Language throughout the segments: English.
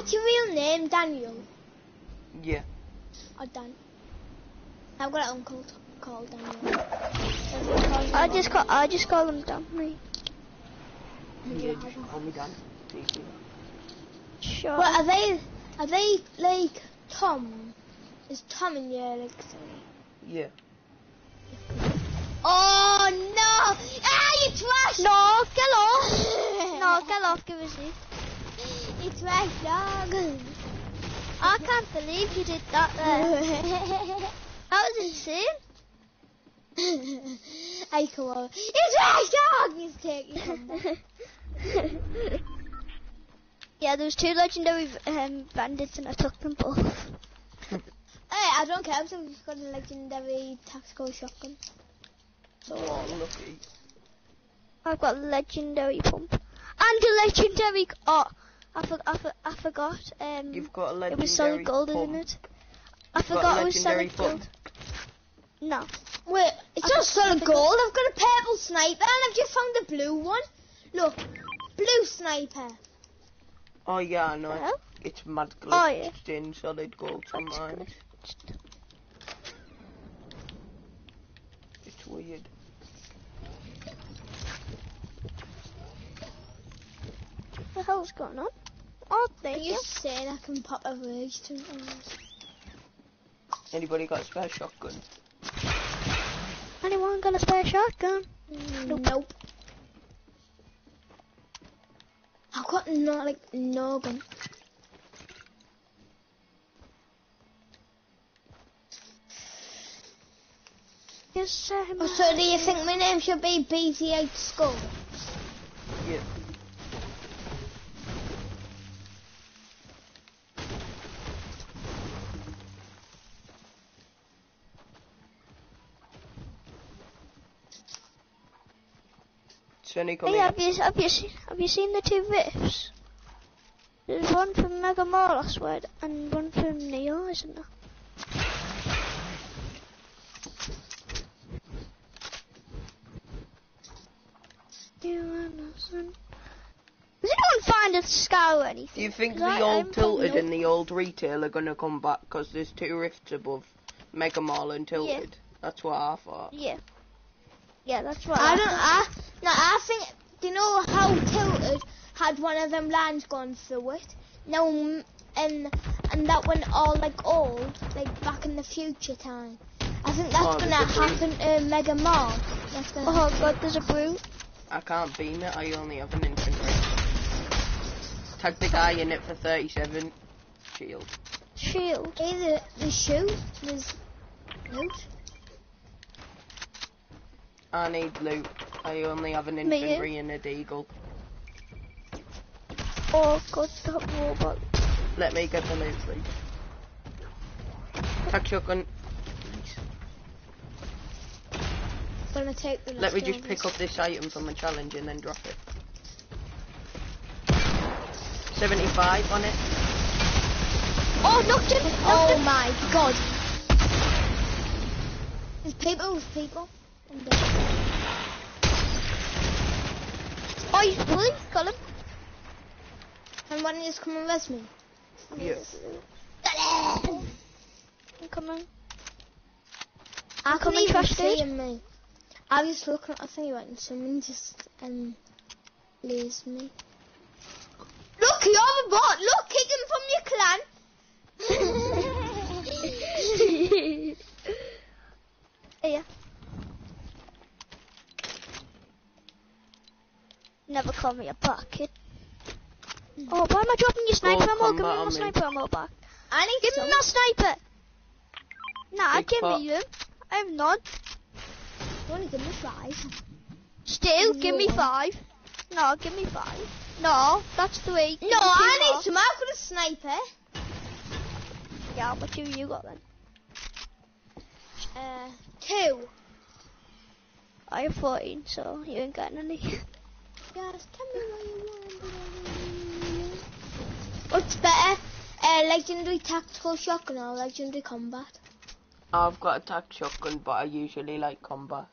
What's your real name, Daniel? Yeah. Or Dan? I've got an uncle t- called Daniel. Everyone calls him I just call I just call him Dominic. Yeah, just call me Dan. Sure. What are they? Are they like Tom? Is Tom in your like? Sorry. Yeah. Oh no! Ah, you trash! no, get off. no, get off. Give us it. you my dog. I can't believe you did that. There. That was insane. I come over. It's my dog! You take you come back. yeah, there was two legendary um, bandits and I took them both. Hey, I don't care. So we've got a legendary tactical shotgun. Oh, lucky. I've got a legendary pump and a legendary. Oh, I, for, I, for, I forgot. Um, You've got a it was solid gold, pump. isn't it? I You've forgot it was legendary solid gold. No. Wait, it's I not thought- solid gold. I've got a purple sniper and I've just found the blue one. Look, blue sniper. Oh yeah, I know. Well, It's mad glitched Oh, yeah. in solid gold That's sometimes. It's weird. The hell's going on? Oh, there Are you you saying I can pop a rage sometimes? Anybody got a spare shotgun? Anyone got a spare shotgun? Nope. nope. I've got no like no gun. Yes, sir. Oh, so do you think my name should be BT8 Skull? Yeah. Sunny, come Hey, have you have you seen have you seen the two rifts? There's one from Mega Mall, I swear, and one from Neo, isn't there? You innocent. Does anyone find a scar or anything? Do you think the I- old Tilted and the old Retail are going to come back because there's two rifts above Mega Mall and Tilted? That's what I thought. Yeah. Yeah, that's what I don't. I no. I think. Do you know how Tilted had one of them lines gone through it? No, mm, and and that went all like old, like back in the future time. I think that's Oh, gonna there's a blue- happen to Mega Mall. That's gonna. Oh god, there's a brute. I can't beam it, I only have an infantry. Tag the guy in it for 37. Shield. Shield. Hey, the the shoe. There's loot. I need loot. I only have an infantry and a deagle. Oh god, that robot. Let me get the loot, please. Tac shotgun. Gonna take the. Let me just pick up this item from the challenge and then drop it. 75 on it. Oh, knocked him! Knocked Oh him! my god. There's people. There's people. I'm dead. Oh, he's bully. Got him. And when you just come and res me. Yeah. I'm coming. I Come couldn't and even trash see me. I was looking at a thing right and someone just um lased me. Look, you're a bot. Look, kick him from your clan. yeah. Never call me a bucket. Oh, why am I dropping your sniper Go ammo? Give me combat my on me. sniper ammo back. I need Give some. me my sniper. Nah, Big give pot. me them. I'm not. You only give me five. Still, give me five. No, give me five. No, that's three. Give No, I more. need some. I've got a sniper. Yeah, how much have you got then? Uh, two. I have 14, so you ain't getting any. Guys, tell me what you want. What's better? Uh, legendary tactical shotgun or legendary combat? I've got a tac shotgun, but I usually like combat.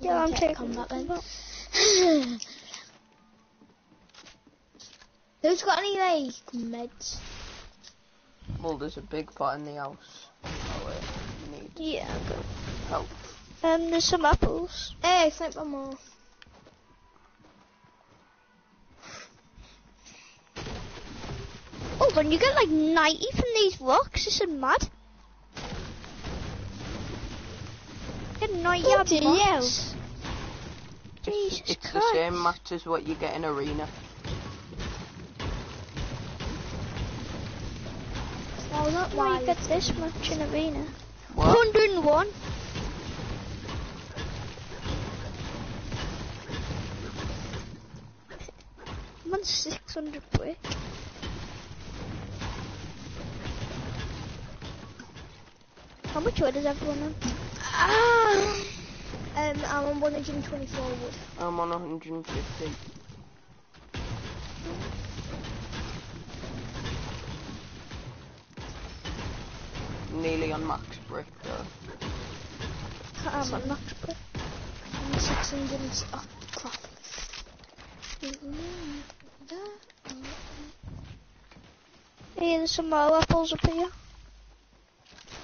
Yeah, I'm taking combat then. Who's got any like meds? Well, there's a big pot in the house. Oh, wait, you need Yeah, good. help. Um, there's some apples. Hey, sniper more. Oh, when you get like 90 from these rocks, this is mad. Get 90 What out do of you? Jesus it's Christ. the same match as what you get in arena. Oh, not Why why. you get this much in arena? What? 101. I'm on 600 brick. How much wood is everyone on? Ah. Um, I'm on 124 wood. I'm on 150. Nearly on max brick though. I'm on max brick. I'm 600 and Oh, crap. Hey, there's some more apples up here.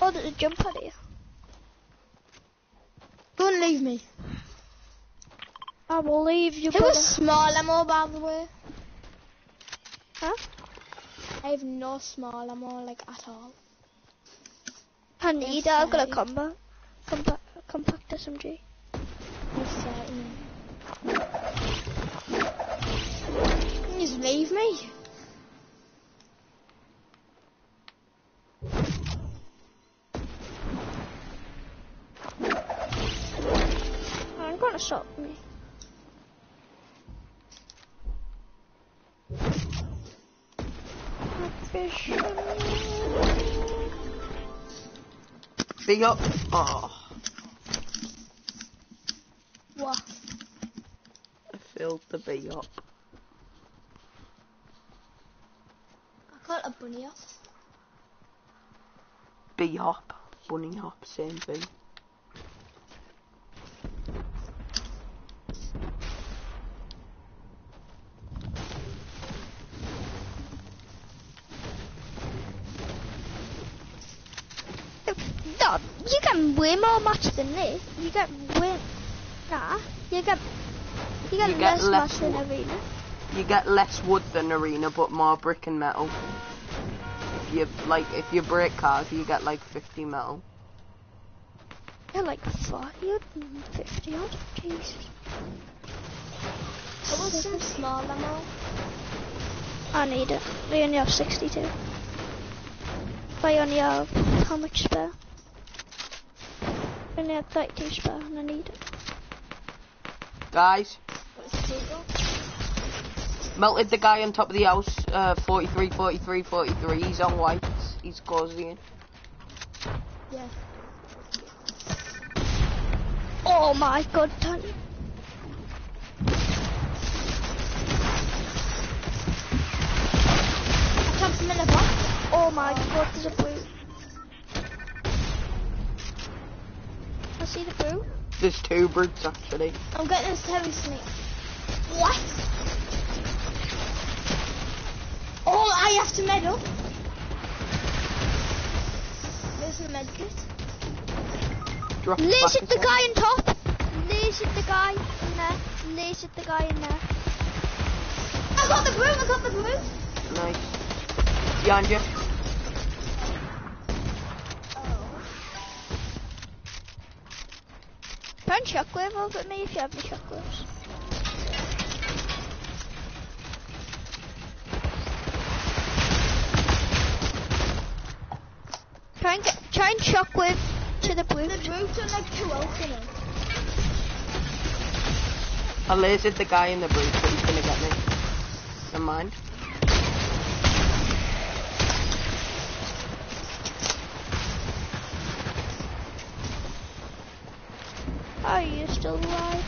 Oh, there's a jump pad here. Don't leave me. I will leave you, brother. was small ammo, by the way? Huh? I have no small ammo, like, at all. I need it. I've got a Yes, combo. Compact, SMG. Uh, you. Just leave me. Gonna me. Fish. Big up. Oh, What? I filled the big up. I got a bunny off. Bee hop, bunny hop, same thing. No, you get way more match than this. You get way. Nah, you get. You get You get less, less match than wood. arena. You get less wood than arena, but more brick and metal. If you like, if you break cars, you get like 50 metal. You're like 40 or 50 odd. Jesus. There was some small ammo. I need it. We only have 62. I only have how much spare? Only have 32 spare and I need it. Guys, What's the deal? melted the guy on top of the house. Uh, 43, 43, 43. He's on white. He's causing. Yeah. Oh my god, Tony. I him in a box. Oh my god, there's a blue. See the blue. There's two brutes actually. I'm getting this heavy snake. What? Oh, I have to med up. There's a med kit. Drop Lace the guy on top. Lace the guy in there. Lace at the guy in there. I got the broom, I got the broom. Nice. Behind you. Try and shockwave over at me if you have any shockwaves. Try and get, try and shockwave to the blue. The brutes are like two elk in it. I lasered the guy in the brute, but he's gonna get me. Never mind. still alive?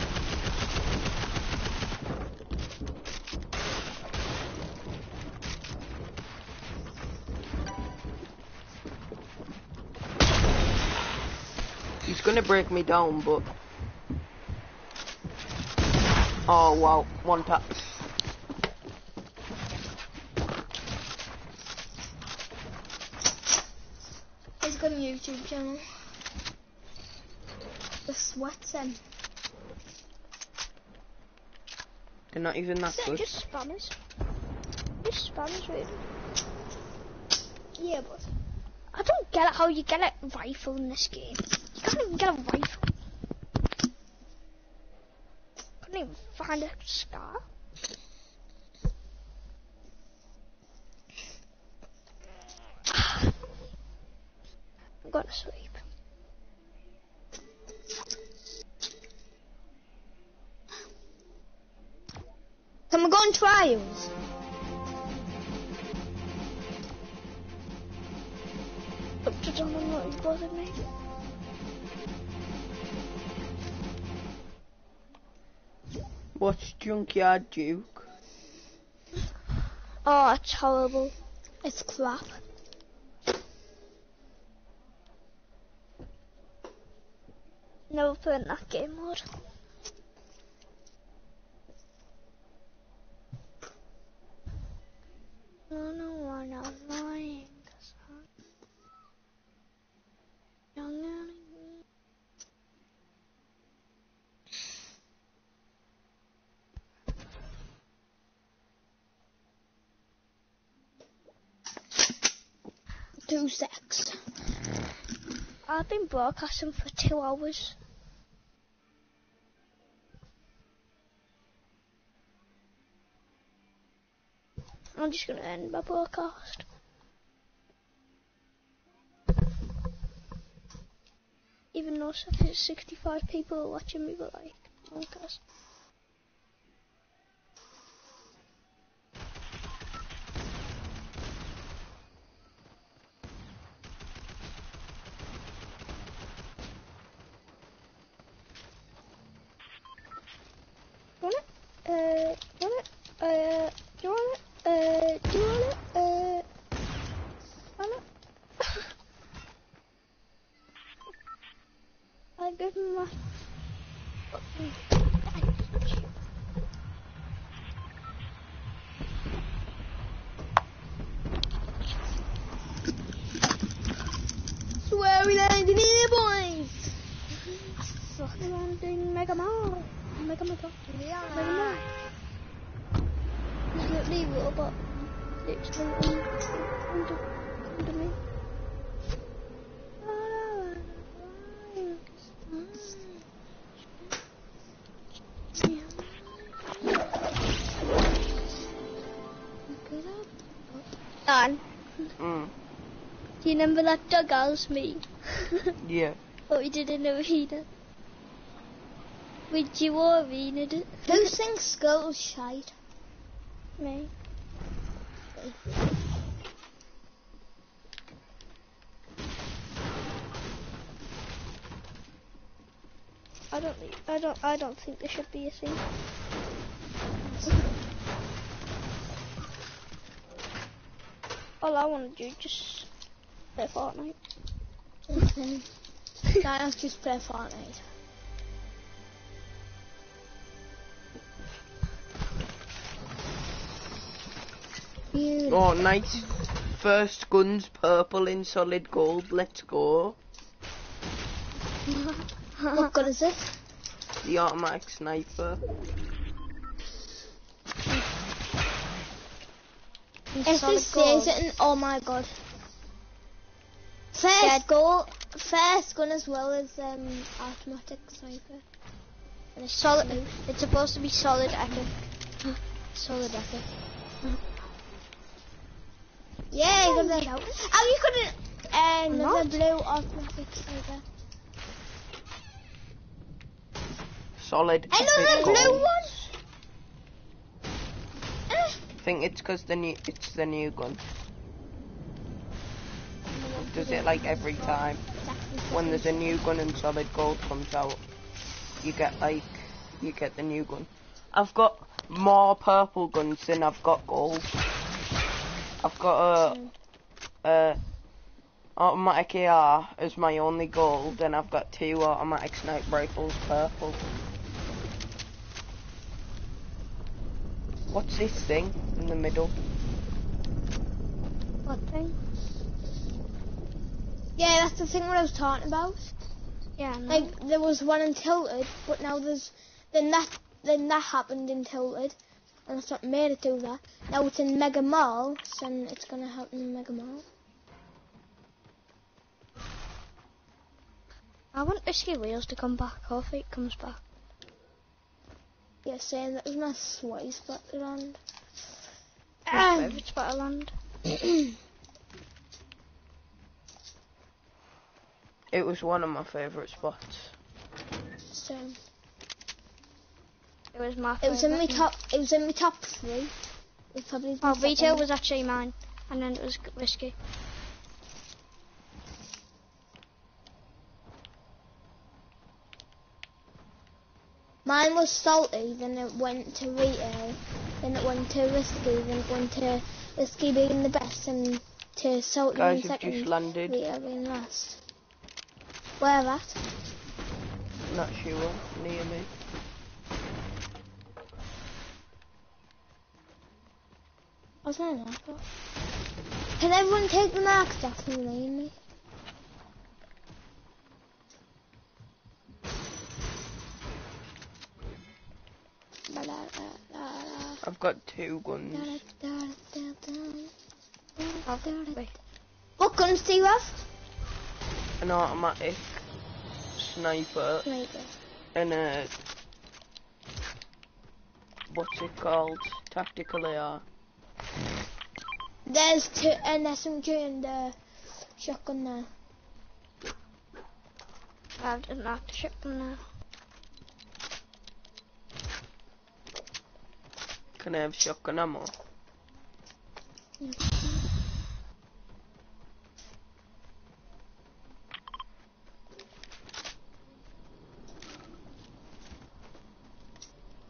He's gonna break me down, but... Oh, wow, one tap. He's got a YouTube channel. The Sweat Center. They're not even that good. just spammers? Just spammers, really. Yeah, but I don't get it how you get a rifle in this game. You can't even get a rifle. Couldn't even find a scar. Junkyard Duke? Oh, it's horrible. It's crap. Never played that game mode. No, no, I'm not lying. 'cause I'm young and- Secs. I've been broadcasting for two hours. I'm just gonna end my broadcast. Even though s- 65 people are watching me, but like, broadcast. Remember that Al's me? Yeah. what we did in the arena? With you arena it? Who thinks Skull's shite? Me. I don't think I don't I don't think there should be a thing. All I want to do is just play Fortnite. Nah, I'll just play Fortnite. You. Oh, nice. First guns purple in solid gold. Let's go. What good is it? The automatic sniper. If this says it, oh my god. First Dead. goal, first gun as well as um, automatic sniper. And it's solid. It's supposed to be solid epic. solid epic. Yeah, you got that out. Oh, you got an, I'm another not. blue automatic sniper. Solid. Another blue gold. one. I think it's because the new it's the new gun. Does it like every time when there's a new gun and solid gold comes out, you get like you get the new gun. I've got more purple guns than I've got gold. I've got a, a automatic AR as my only gold, and I've got two automatic sniper rifles purple. What's this thing in the middle? What thing? Yeah, that's the thing what I was talking about. Yeah, no. Like there was one in Tilted, but now there's then that then that happened in Tilted, and it's not made it do that. Now it's in Mega Mall, so it's gonna happen in Mega Mall. I want Risky Reels to come back. Hopefully it comes back. Yeah, saying that was my sweaty spot around. My um, favourite spot of land. It was one of my favourite spots. So It was my it was in my top. It was in my top three. It probably Oh, my retail was actually mine, and then it was Risky. Mine was salty, then it went to retail, then it went to risky, then it went to risky being the best, and to salty Guys being have second, just landed. retail being last. Where at? Not sure. Near me. What's that mark off? Can everyone take the marks off and leave me? I've got two guns. What guns do you have? An automatic sniper Sniper. and a what's it called? Tactical AR. There's two, an SMG and a shotgun there. I didn't have to ship them now. Can I have shotgun ammo?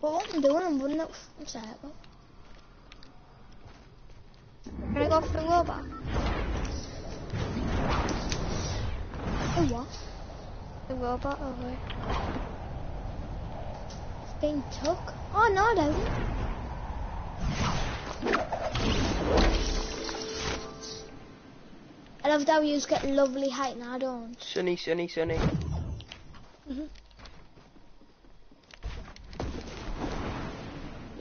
But what I'm doing, I'm running up from circle. Can I go for the robot? Oh what? The robot over. It's being took? Oh no, I don't. I love how you get lovely height and I don't. Sunny, sunny, sunny. Mm-hmm.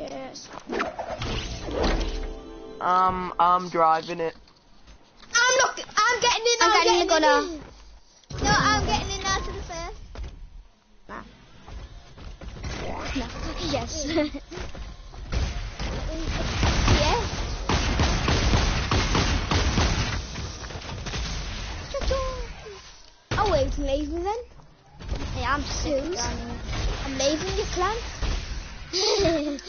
Yes. Um, I'm driving it. I'm not. I'm getting in. I'm I'm, getting the gunner. in. No, I'm getting in now to the first. Yes. Yeah. Oh wait, leave me then. hey, I'm sick. Who's? I'm leaving your clan. Someone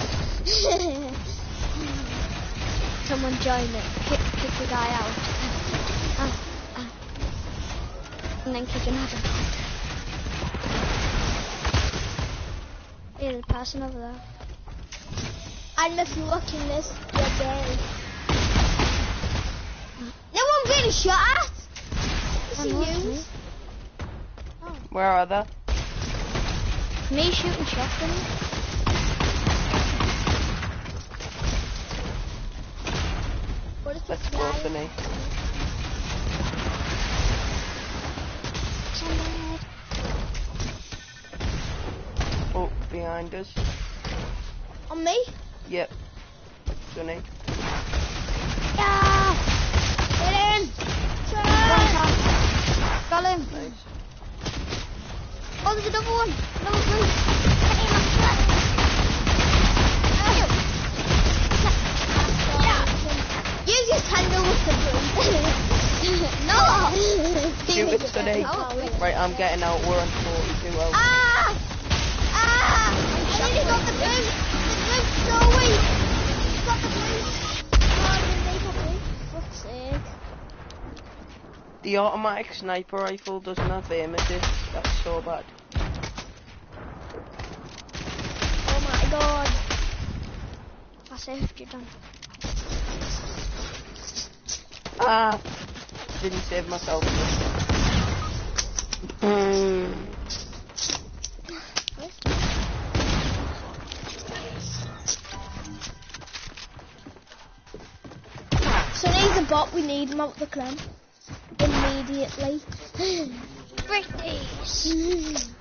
join it. Kick, kick the guy out. Ah, ah. And then kick another out. Yeah, the person over there. and if you're watching this, you're gay. No one getting shot at. Is watch Where are they? Me shooting shotgun. What is Let's this go, guy? Sunny. Oh, behind us. On me? Yep. Sunny. Yeah. Get in. Got him. Nice. Oh, there's another one. Another blue. No. It, Sunny. Oh, Right, I'm getting out. We're on 42 out. Ah! Ah! I nearly got the blue. The blue's so weak. Got the blue. Oh, I didn't make a blue. Fuck's sake. The automatic sniper rifle doesn't have aim assist. That's so bad. Oh my god. I saved you, done. Ah! Didn't save myself. Hmm. So he's a bot. We need him out the clan. immediately. British.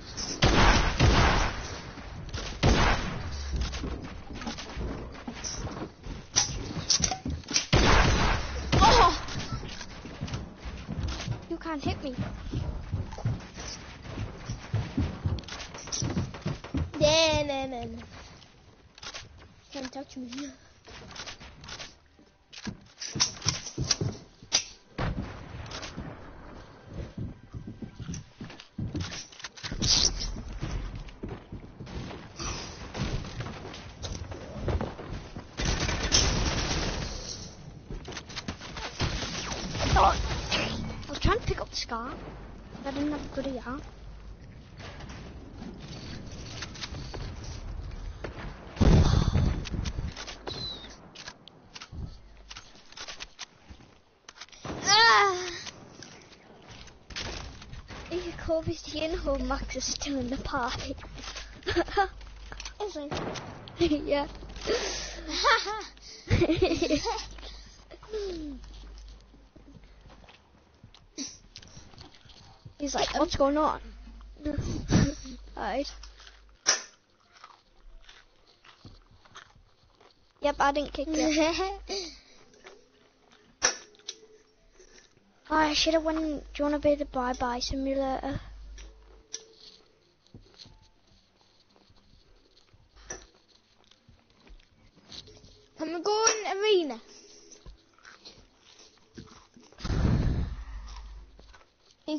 You can't hit me. No, no, no, no. Can't touch me. I didn't have a good yarn. Ah! You Kobe's here and home, Max is still in the party. Is it? yeah. He's like, what's going on? Alright. Yep, I didn't kick you. Oh, I should have went. Do you want to be the bye bye simulator? Can we go in arena?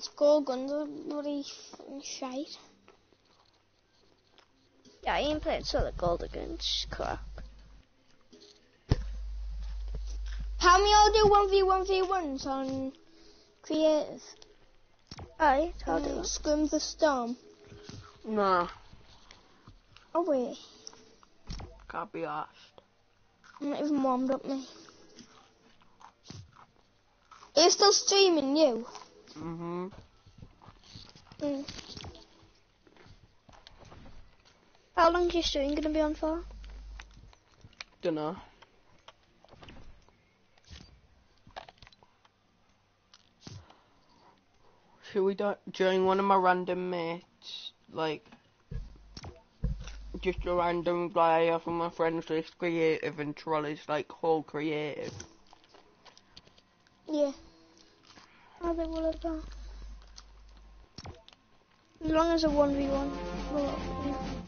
These gold guns are bloody fucking shite. Yeah, I ain't playing Solid Gold against crap. How many all do one v one v ones on creative? Aye, how do Um, Scrim the Storm. Nah, Oh wait, can't be asked. I'm not even warmed up me. Are you still streaming you? Mhm. Mm. How long is your stream gonna be on for? Dunno. Should we do during one of my random mates, like just a random guy off of my friends list creative and Trolley's like whole creative. Yeah. How they will go? As long as a one v one. Well, yeah.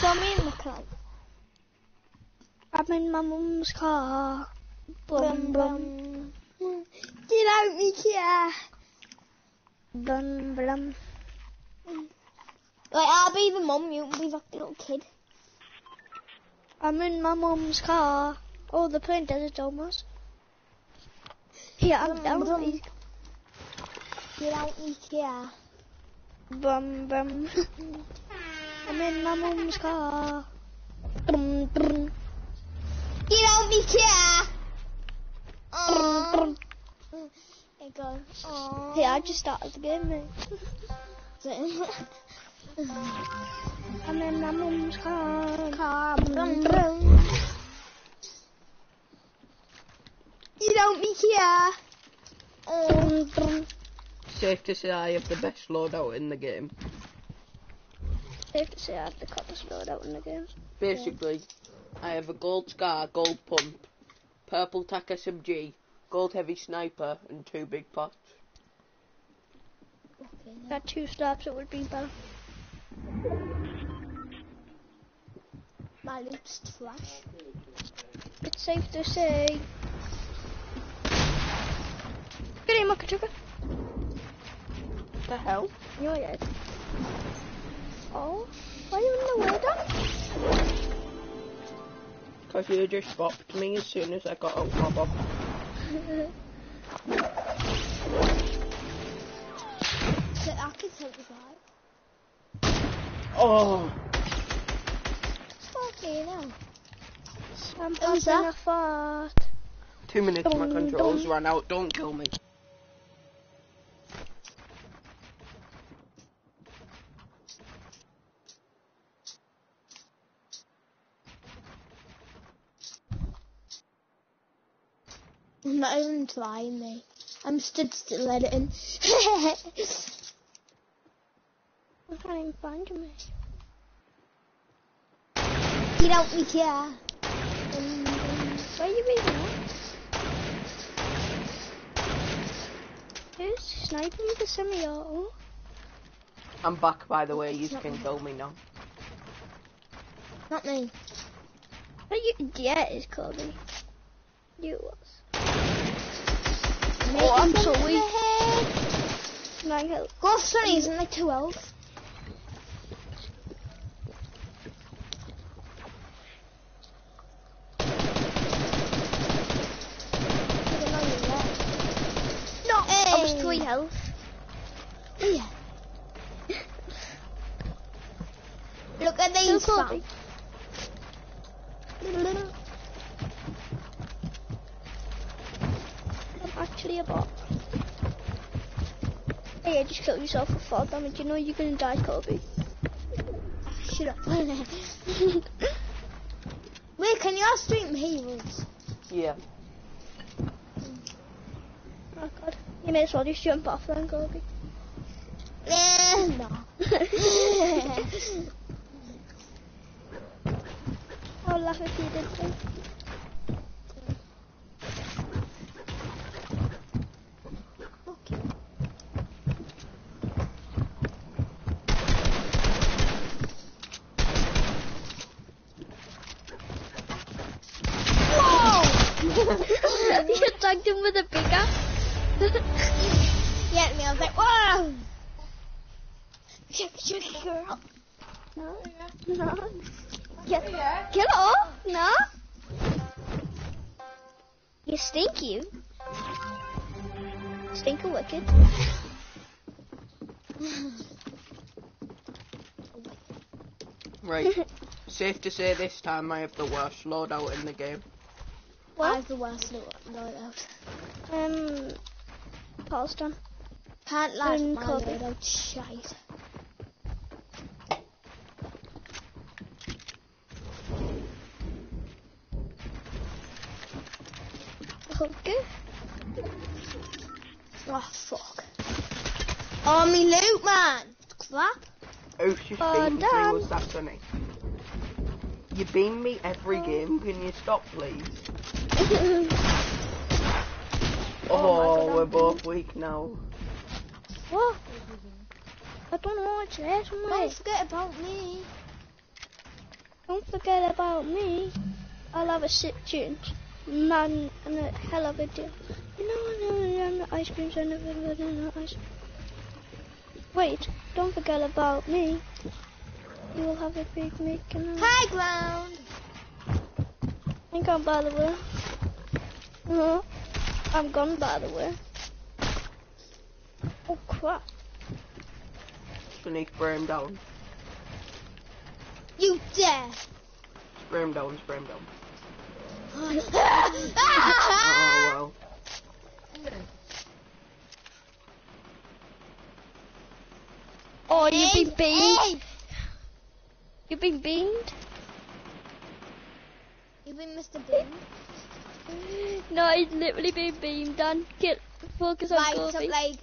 So me in the club. I'm in my mum's car. Bum bum. Get out me here. Bum bum. Right, I'll be the mum, you can be like the little kid. I'm in my mum's car. Oh, the plane desert almost. Yeah, I'm Bum, down. bum. with Get out me here. these. Bum bum. I'm in my mum's car. Brum, brum. Get out me here. Aww. There you go. Aww. Yeah, I just started the game, mate. Get out me here. Safe to say I have the best loadout in the game. Safe to say I have the coppers load out in the game. Basically, I have a gold scar, gold pump, purple tac SMG, gold heavy sniper, and two big pots. Okay, I had two stops, it would be better. My loot's trash. It's safe to say. Good day, Makachuka. What the hell? You're dead. Oh, why are you in the way then? Because you just stopped me as soon as I got out my. So I can take the vibe. Oh. Fucking hell. I'm passing a fart. Two minutes, dun, my controls dun. ran out. Don't kill me. I'm not even trying, mate. I'm stood still editing. trying to find him. Get out me here. Um, where you been Who's sniping the semi-auto? I'm back, by the way. You can kill me now. Not me. Are you, yeah, it's Kobe. You was. Oh, I'm so weak. Can I help? Go, Sonny's in like 12. Yourself for four damage. You know you're gonna die, Kobe. Shut up. Wait, can you stream heroes? Yeah. Oh god. You may as well just jump off then, Kobe. Eh, no. I'll laugh if you did so. okay. Whoa! you tagged him with a big ass. He me. I was like, whoa! Shake, shake, girl. no, no. Get, get off, no. You stink, you. Stink a wicked. Right. Safe to say this time I have the worst loadout in the game. What? I have the worst lo- loadout. Um, Palestine. Can't lie, Um, my Kobe. loadout shite. Okay. Oh, fuck. Oh, me loot, man. Crap. Who's just Oh, beamed me Dan. was that funny? You beam me every game, can you stop please? Oh Oh, we're both weak now. what? I don't know what's there somewhere. Don't forget about me. Don't forget about me. I'll have a sit tune. Man, and a hell of a deal. You know, I know, I know, ice cream, I never, never, never, ice Wait, don't forget about me. You will have a big make and a... High ground. I'm gone, by the way. Uh-huh. I'm gone, by the way. Oh, crap. Sunny, spray him down. You dare. Spray him down, spray him down. oh, Oh well. Oh, you've been beamed. You've been beamed. You've been Mr. Bean. No, he's literally been beamed, Dan. Get focus on Right, Kobe. so like.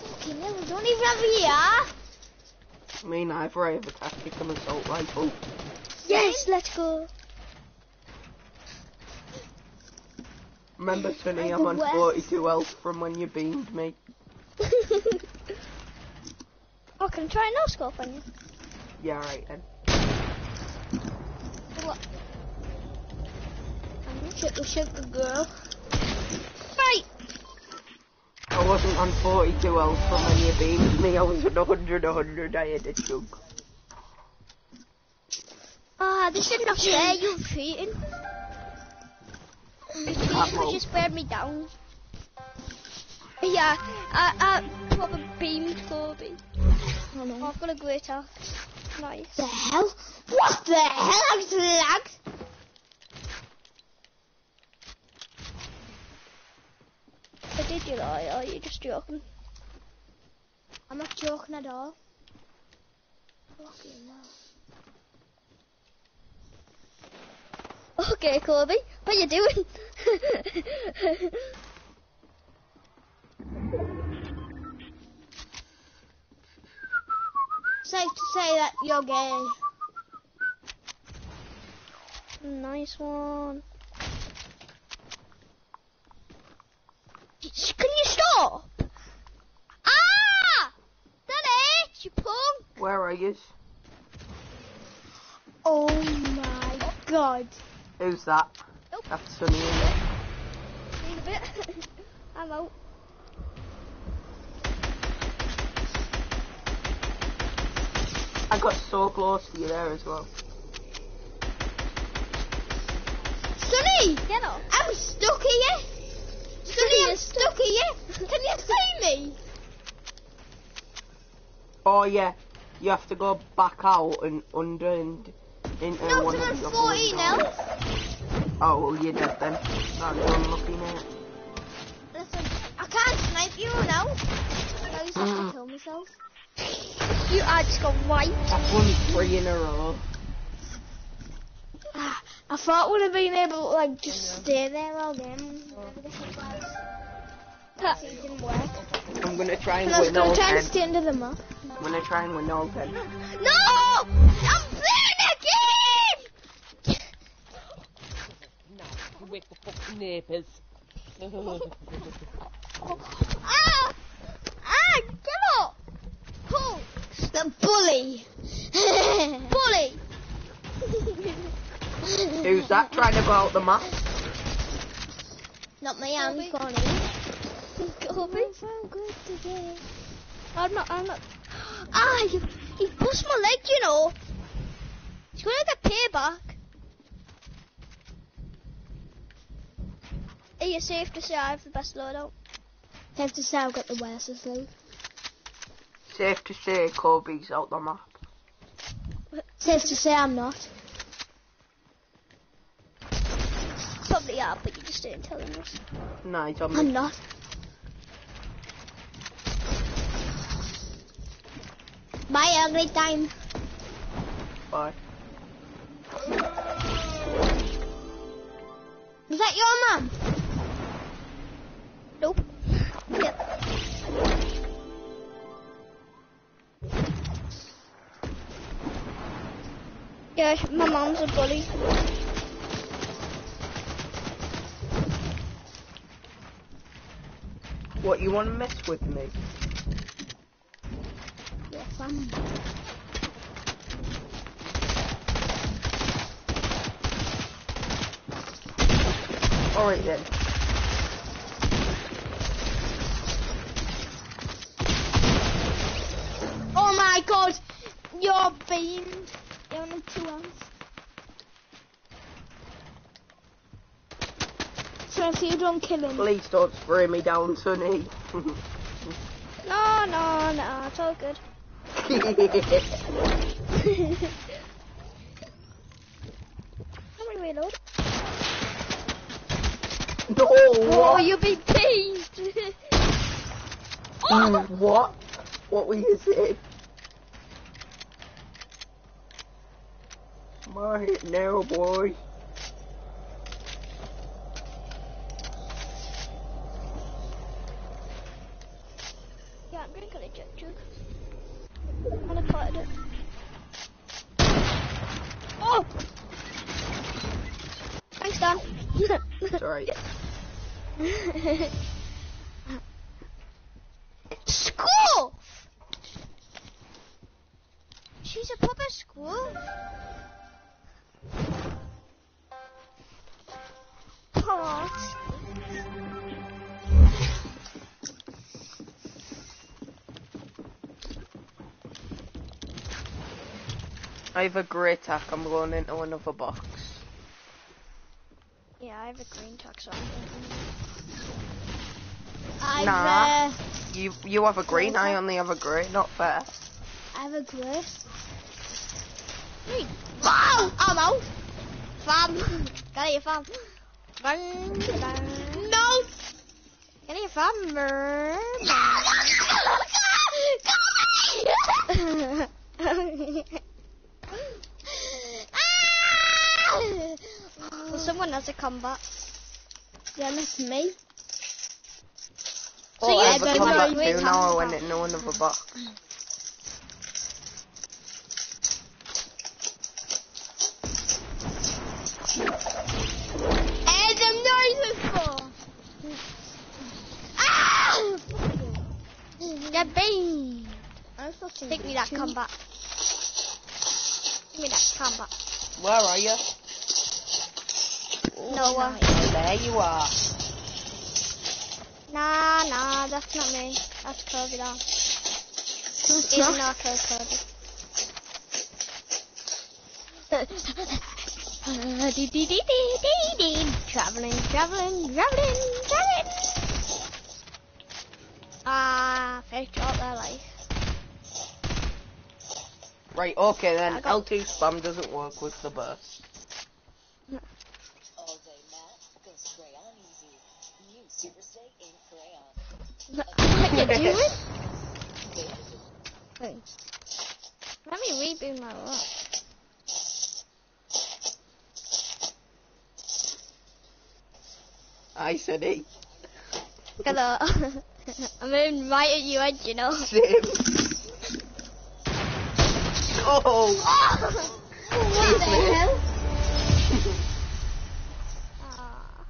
Fucking hell, we don't even have a year. Me neither, I have a tactical assault rifle. Yes, let's go. Remember, Sunny, I'm I'm on worst. 42 health from when you beamed me. oh, can I try no scope on you? Yeah, right then. Sugar, sugar girl. Right. I wasn't on 42 health from when you beamed me. I was on 100, 100. I had a chug. Ah, this is not fair. You're cheating. You're cheating because you spared me down. Yeah, I, I probably beamed Kobe. Oh Oh, no. I've got a great health. Nice. The hell? What the hell? I just lagged. Did you lie? Or are you just joking? I'm not joking at all. Okay, Kobe. What are you doing? Safe to say that you're gay. nice one. Can you stop? Ah! It, you punk! Where are you? Oh my god. Who's that? Nope. That's Sunny, isn't it? Need a bit. I'm out. I got so close to you there as well. Sunny! Get off. I'm stuck here! Sunny, I'm stuck here! Can you see me? Oh yeah, you have to go back out and under and into uh, No, one I'm of your 40 holes. now. Oh, well, you're dead then. That's unlucky, mate. Listen, I can't snipe you now. I used to have to kill myself. You I just got wiped. I've won three in a row. I thought would have been able to like just stay there all game. But it didn't work. I'm gonna try and And I was win all gonna try and ten. stay into the map. I'm gonna try and win all ten. No! I'm playing a game! No, you wake the fucking neighbours. Ah! Ah! Get up! Pull! The bully. Bully! Who's that trying to go out the map? Not me, I'm Kobe. Connie. Kobe? so good today. I'm not, I'm not. Ah, you, he pushed my leg, you know. He's gonna get payback. Are you safe to say I have the best loadout? Safe to say I've got the worst of sleep. Safe to say Kobe's out the map. Safe to say I'm not. Probably are, but you just didn't tell him us. Nah, he's on I'm not. Bye, ugly time. Bye. Is that your mum? Nope. Yep. Yeah, my mom's a bully. What, you wanna mess with me? Yes, I'm. Alright then. Oh my god! You're beamed. You're on two hands. So if you don't kill him, Please don't spray me down, Sonny. No, no, no, it's all good. Let me reload. no, Oh, what? you big beast! Mm, what? What were you saying? My hit now, boy. I have a great tac. I'm going into another box. Yeah, I have a green tax on. I've, Nah. uh, You you have a green. I only have a grey. Not fair. I have a grey. Hey, wow! I'm out. Fam. Got it, fam. Run. No! Get it, fam. Will someone has a combat. Yeah, that's me. So oh, you I have have a to combat go with too now. I combat. went into another box. And them noises for. Ah! Get beamed. I'm fucking Take me that combat. Give me that combat. Where are you? No one. Oh, there you are. Nah, nah, that's not me. That's Kirby down. It's Even not. though I killed Kirby. Traveling, traveling, traveling, traveling. Ah, faked out their life. Right, okay then. I got- L2 spam doesn't work with the burst. All day matte goes crayon easy. New Super Stay Ink Crayon. what you doing? Wait. Let me reboot my rock. I said it. Hello. I'm aiming right at you, Ed, you know. Same. Oh! What the hell? Ah.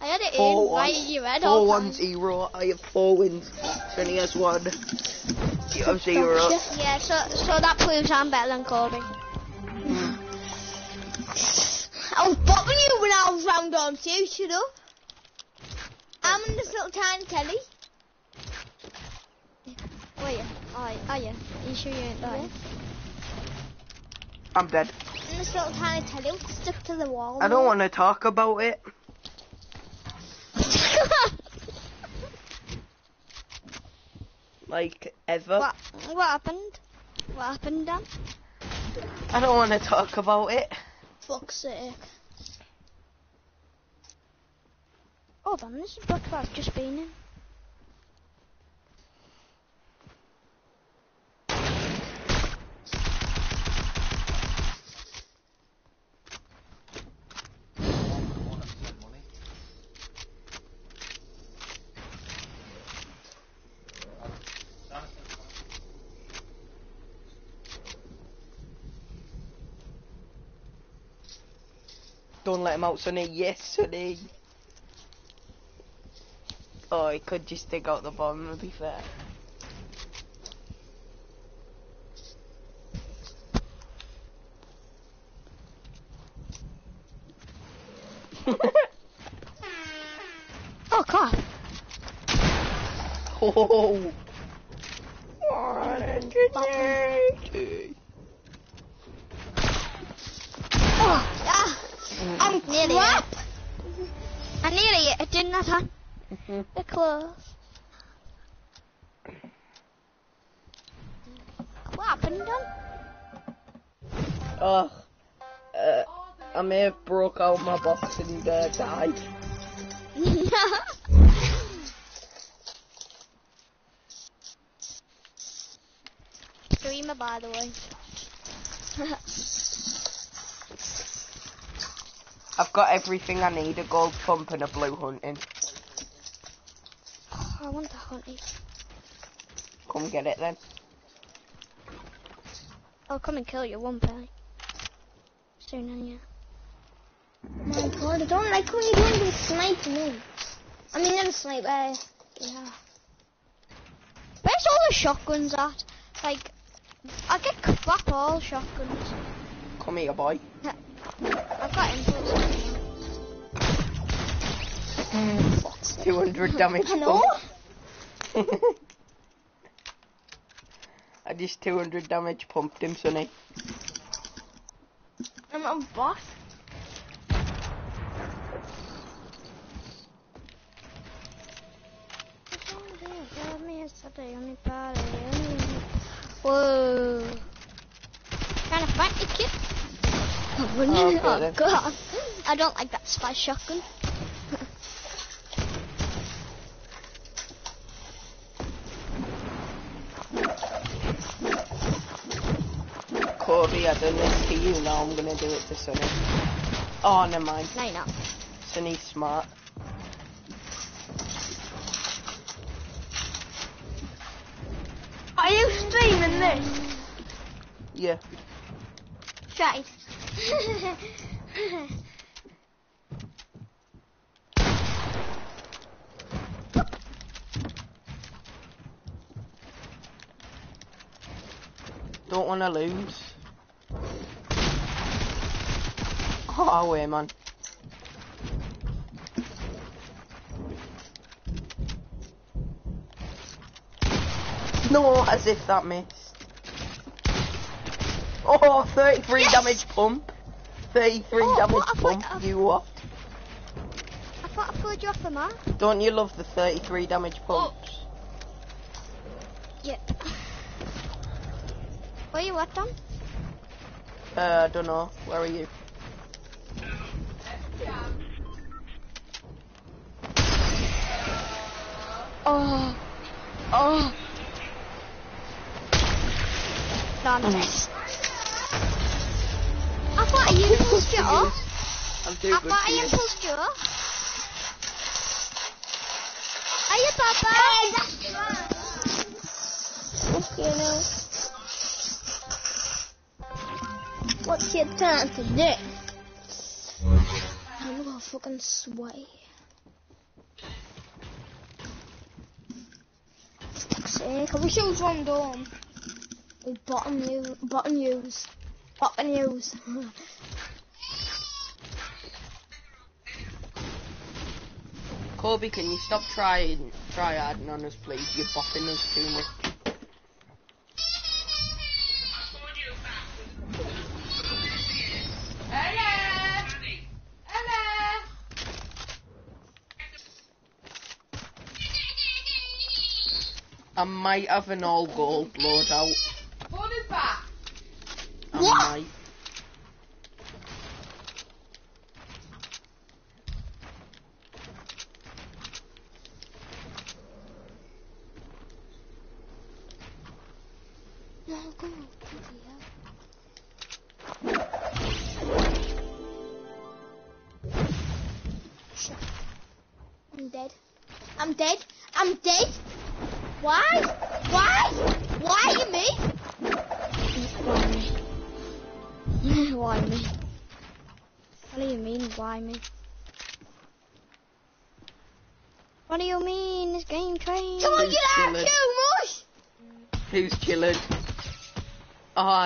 I had it Four in right at your head Four one zero. I have four wins. Sonny has one. You have zero. Yeah, so so that proves I'm better than Corby. Hmm. I was bopping you when I was round on too, shut up. I'm in this little tiny telly. Wait, are you? Are you? Are you sure you ain't dying? I'm dead. In this little tiny telly, stuck to the wall. I don't want to talk about it. Like ever. what? What happened? What happened, Dan? I don't want to talk about it. Fuck's sake. Hold on, this is that I've just been in. Him out, Sonny. Yes, Sonny. Oh, he could just dig out the bomb, to be fair. Oh, crap. oh. 180. Oh, Ah, I'm nearly crap. it. I nearly it, didn't I, Dan? Mhm. They're close. What happened, Dan? Oh, uh, I may have broke out my box and uh, died. Streamer, by the way. I've got everything I need, a gold pump and a blue hunting. Oh, I want the hunting. Come get it then. I'll come and kill you one penny. Soon, then, yeah. My god, I don't like when you doing this snipe me. I mean, a snipe, uh, yeah. Where's all the shotguns at? Like, I get crap all shotguns. Come here, boy. I've got impulse. 200 damage. Pump. I just 200 damage pumped him, Sonny. I'm a boss. Whoa. Trying to fight eh, me, kid? Oh, oh god. I don't like that spice shotgun. Corby, I've done this to you, now I'm gonna do it to Sonny. Oh, never mind. No, you're not. Sunny's smart. Are you streaming this? Yeah. Right. Don't want to lose. Oh, away, man. No, as if that missed. Oh, 33 Yes! damage pump. 33 Oh, damage what? I thought- pump. You what? I thought I pulled you off the map. Don't you love the 33 damage Oh. pumps? Yeah. Where you at, Tom? Uh, I don't know. Where are you? Oh. Oh. No, impulsed you off. Are you Papa? you know. What's your turn to do? I'm gonna fucking sweat. Fuck's sake, I wish I was on dorm. Bottom news, bottom news, bottom news. Kobe, can you stop trying, try harding on us, please? You're bopping us too much. I might have an all gold loadout.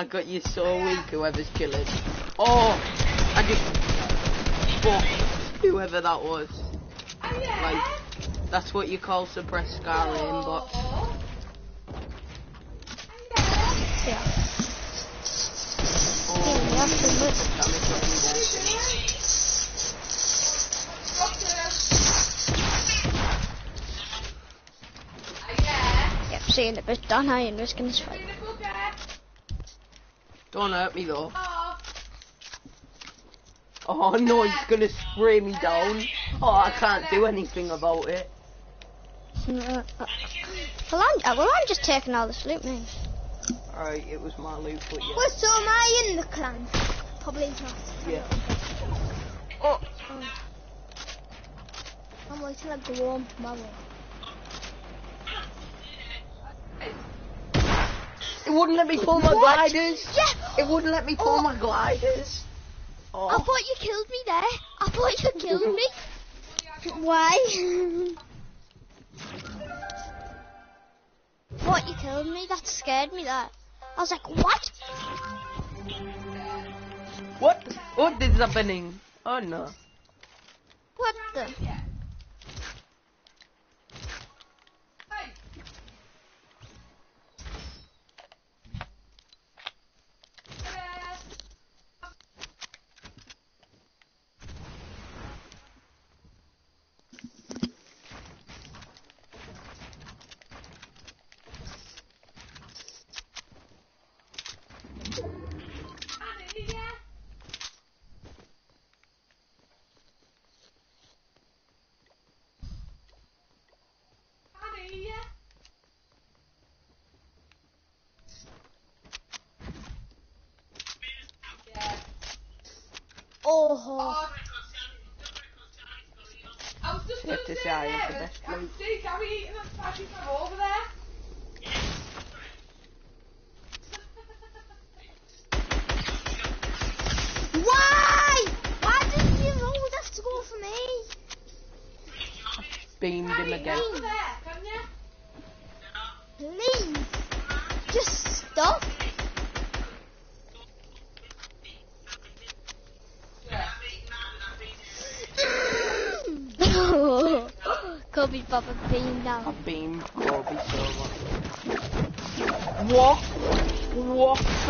Oh, I got you so weak, whoever's chilling. Oh, I just fucked whoever that was. Like, that's what you call suppressed scar aim, but Yeah. oh, Yeah, seeing it, but done, I ain't risking this fight. Don't hurt me though. Oh no, he's gonna spray me down. Oh, I can't do anything about it. Well, I'm, uh, well, I'm just taking all this loot, mate. Alright, it was my loot, but yeah. Well, so am I in the clan? Probably not. Yeah. Oh. I'm waiting till I go home tomorrow. It wouldn't let me pull my What? gliders. Yeah. It wouldn't let me pull Oh. my gliders. I Oh, thought you killed me there. I thought you killed me. Why? thought you killed me. That scared me. That I was like, what? what? What is happening? Oh no. What the?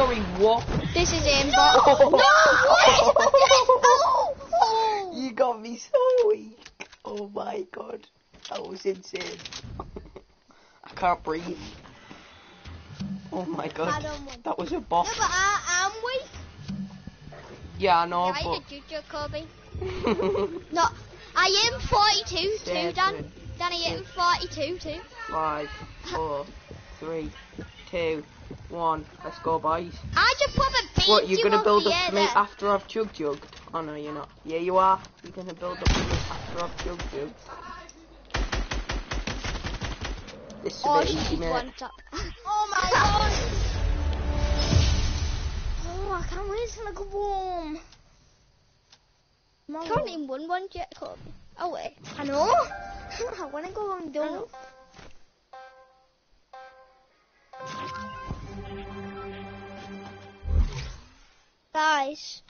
Sorry, what? This is aimbot. Oh. No, what? Oh, oh. You got me so weak. Oh my god. That was insane. I can't breathe. Oh my god. That was a No, boss. but uh, I am weak. Yeah, I know, Right, but. Juju Kobe. No, I am 42 too, Dan. Danny, I'm 42 too. Five, four, three, two, one. Let's go, boys. I just put a beat What, you're gonna build up to me after I've chug jugged? Oh no, you're not. Yeah, you are. You're gonna build up to me after I've chug jugged. This is a Oh, bit easy, mate. Oh my god. Oh, I can't wait till I go home. Mom, Can't even win one yet, Kobe. Oh wait. I know. I want to go and do. Guys,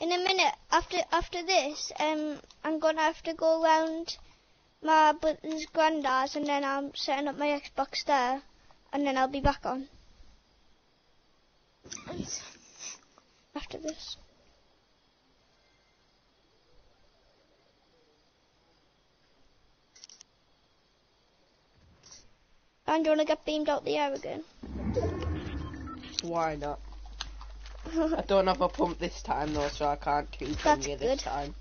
in a minute after after this, um, I'm gonna have to go around my brother's granddad's, and then I'm setting up my Xbox there, and then I'll be back on after this. And you wanna get beamed out the air again? Why not? I don't have a pump this time though, so I can't two That's you this time.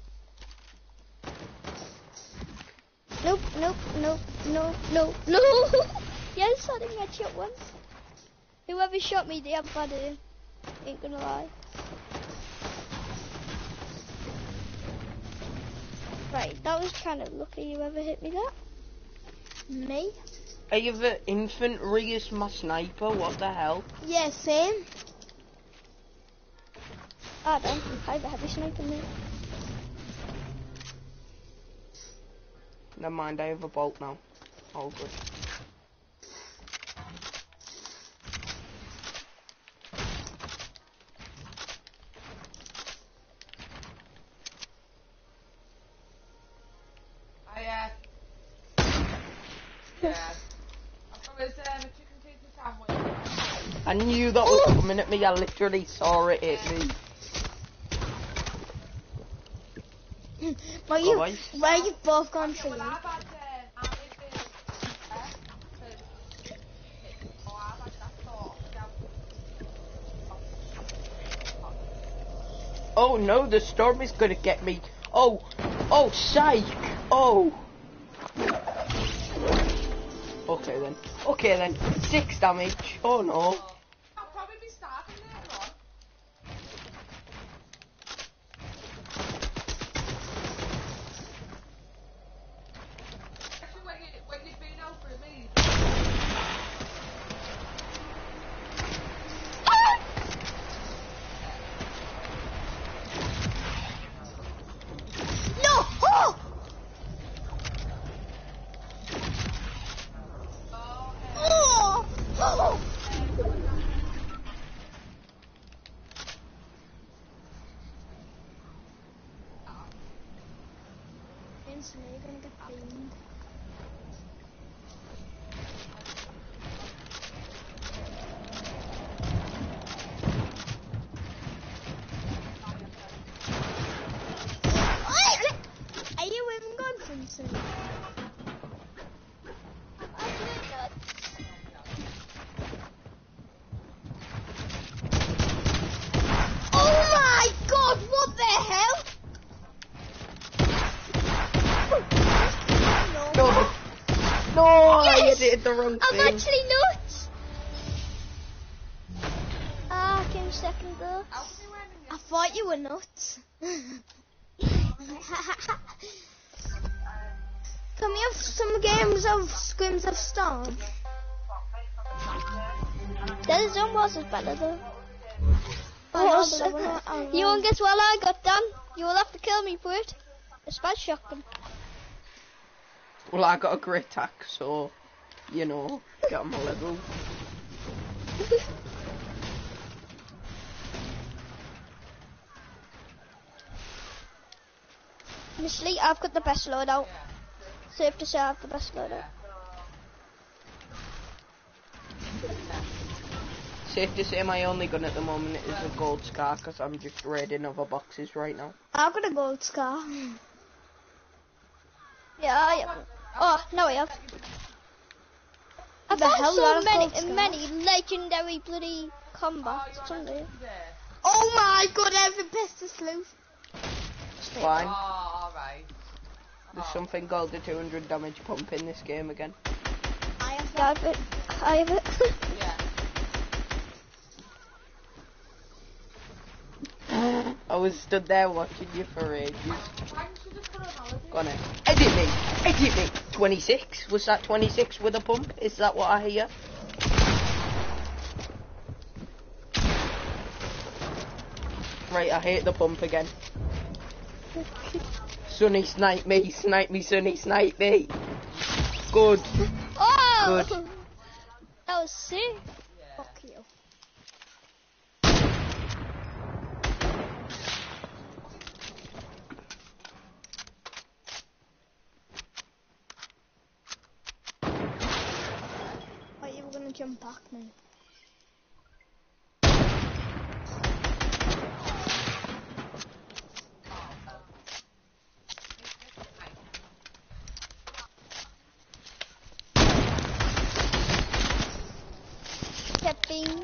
Nope, nope, nope, no, no, no. yes, I think I shot once. Whoever shot me, they have bad aim. Ain't gonna lie. Right, that was kind of lucky whoever hit me that. Me? Are you the infantry as my sniper? What the hell? Yeah, same. Ah, damn, I have a heavy sniper me. Never mind, I have a bolt now. All good. I, uh... Yeah. I promised a chicken pizza sandwich. I knew that was coming at me. I literally saw it hit me. Well, you, well, you both gone for you. I've had, I've had this, to- oh, I've had that thought, down- Oh no, the storm is gonna get me. Oh, oh, psych. Oh. Okay then. Okay then. Six damage. Oh no. I'll probably be starting later on. Actually, when, you, when you've been out for a lead, No! Oh! Oh! Oh! Instantly, you're gonna get beamed. Oi! Are you even gone from soon? Oh my god, what the hell? No. No, I Yes! hit it the wrong I'm thing. actually nuts. Ah, I came second though. I'll be wearing I thought you were nuts. Can we have some games of Scrims of Storm? Desert Zone Wars is better though. I know, Horse. but I wanna- I You won't guess what I got done. You will have to kill me for it. A spice shotgun. Well, I got a great attack, so you know, get on my level. Honestly, I've got the best loadout. Safe to say I have the best loadout. Safe to say my only gun at the moment is a gold scar because I'm just raiding other boxes right now. I've got a gold scar. Hmm. Yeah, I have. Oh, no, I have. I've The had hell so of many, many legendary bloody combats. Sunday. Oh my god, I've pissed a sleuth. It's fine. Oh, alright. There's something called the 200 damage pump in this game again. I have I have it. I have it. Yeah. I was stood there watching you for ages. Why didn't you just put on holiday? Gonna edit me, edit me. 26. Was that 26 with a pump? Is that what I hear? Right, I hate the pump again. Sunny snipe me, snipe me, Sunny snipe me. Good. oh! Good. That was sick. fuck you. Wait, you were gonna jump back now. Stepping.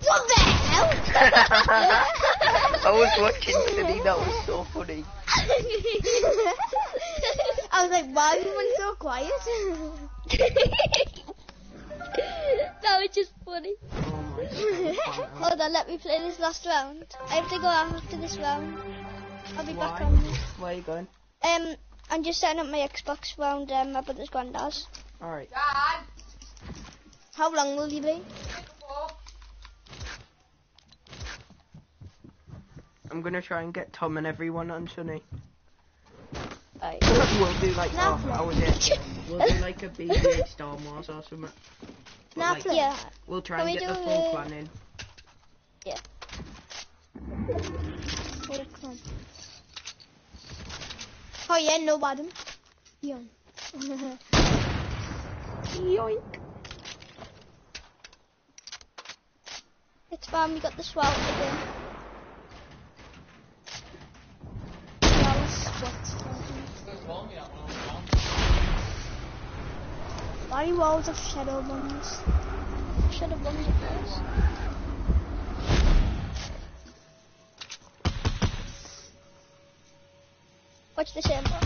What the hell? I was watching Sunny, that was so funny. I was like, why are you so quiet? that was just funny. Oh. Hold on, let me play this last round. I have to go out after this round. I'll be back Why? on. Where are you going? Um, I'm just setting up my Xbox round um, my brother's granddad's. Alright. Dad! How long will you be? I'm gonna try and get Tom and everyone on Sunny. Right. we'll do like, oh, Lovely. I was it. We'll do like a BB Star Wars or something. Like, Yeah. We'll try Can and we get the full plan in. Yeah. Oh yeah, no bottom. Young. Yoink. It's fine, we got the swell again. Body walls of shadow bombs. Shadow won it first. Watch the aimbot.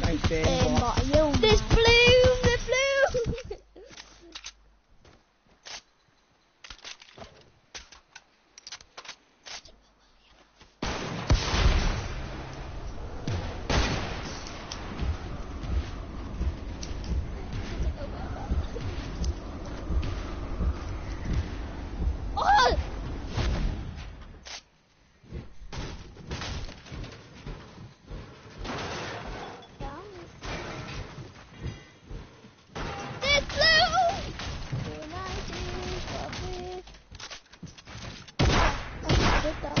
Nice Um, boss. but you. This blue, the blue. oh! This blue. When I do stop it. Oh, I did that.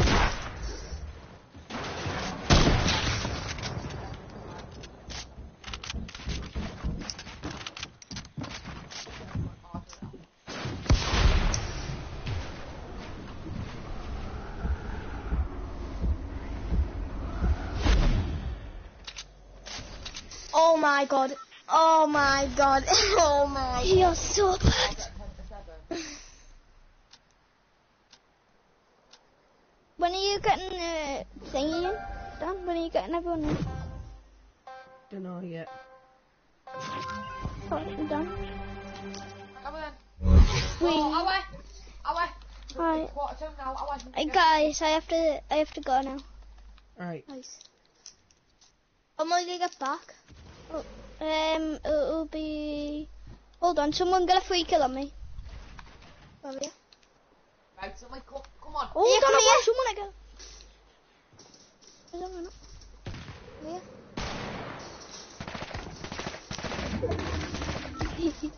Oh my god. Oh my god. Oh my. You're so bad. When are you getting uh, thingy in? Dan, when are you getting everyone in? Don't know yet. Alright, we're done. Come on. We. Oh, away. Away. Alright. Quarter two now. Away. Hey guys, I have to. I have to go now. Alright. Nice. When will you get back? Um, it'll be. Hold on, someone get a free kill on me. Will you? Right, somebody come, come on. Hold Yeah, on, come here. someone again. I don't know. Will you?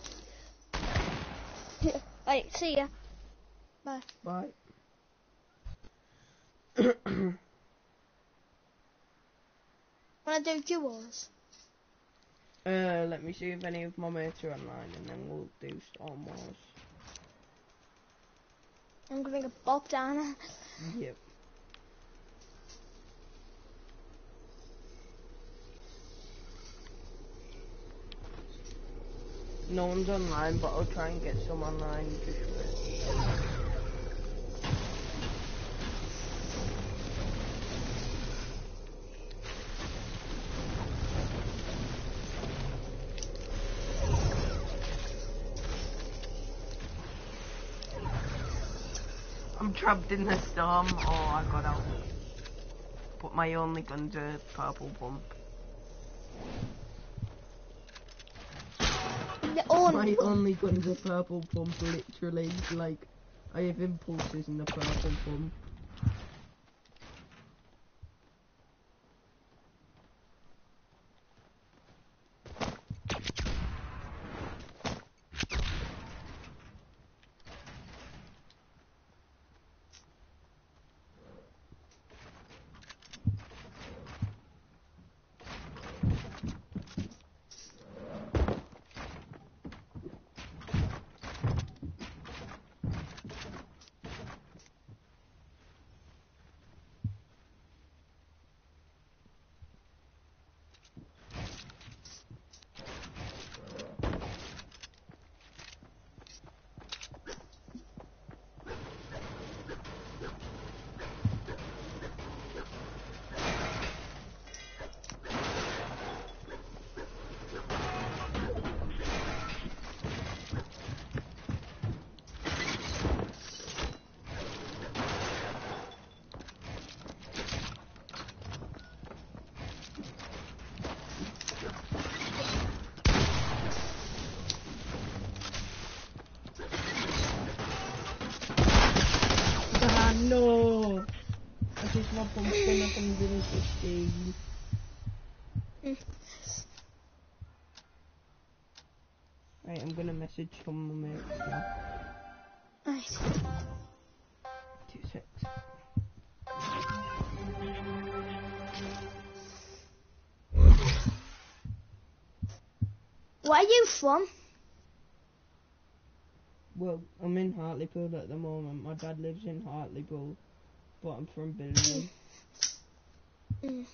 right, see ya. Bye. Bye. Wanna do duos? Uh, let me see if any of my mates are online, and then we'll do Storm Wars. I'm gonna get bogged down. Yep. No one's online, but I'll try and get some online just for I'm trapped in the storm. Oh, I got out. But my only gun's a purple pump. Only My only gun's a purple pump, literally. Like, I have impulses in the purple pump. Ah, no! That is my pumpkin at 115. Right, I'm gonna message some of my mates now. Two six. Where are you from? Well, I'm in Hartlepool at the moment. My dad lives in Hartlepool, but I'm from Birmingham. Mm. Mm.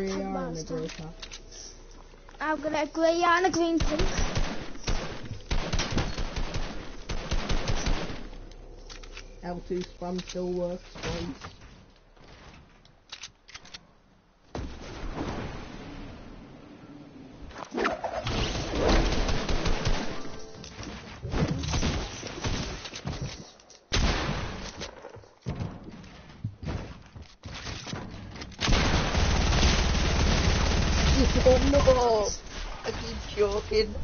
Grey and a grey. I've got a grey and a green pink. L2 spam still works. Joking.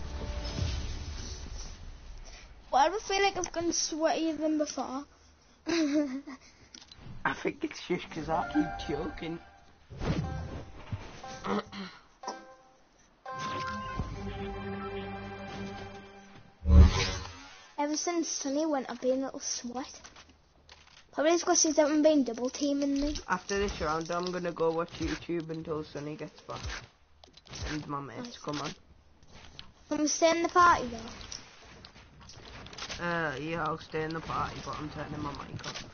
Why do I feel like I've gone sweatier than before? I think it's just 'cause I keep joking. Ever since Sunny went, I've been a little sweat. Probably because he's haven't been double teaming me. After this round, I'm gonna go watch YouTube until Sunny gets back. And my mates Nice. come on. Can we stay in the party though? Uh, yeah, I'll stay in the party, but I'm turning my mic off.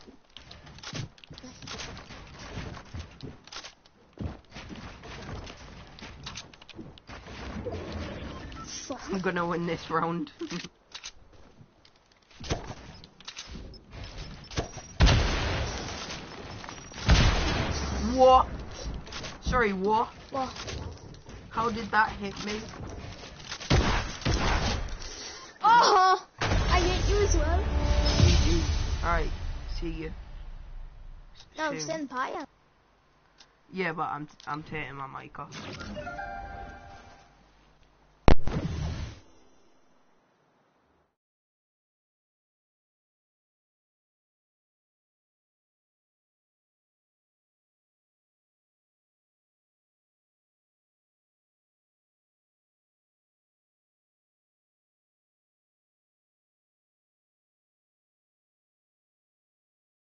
I'm gonna win this round. what? Sorry, what? What? How did that hit me? Oh! I hit you as well. Alright, see you. No, I'm soon. staying in the party. Yeah, but I'm I'm taking my mic off.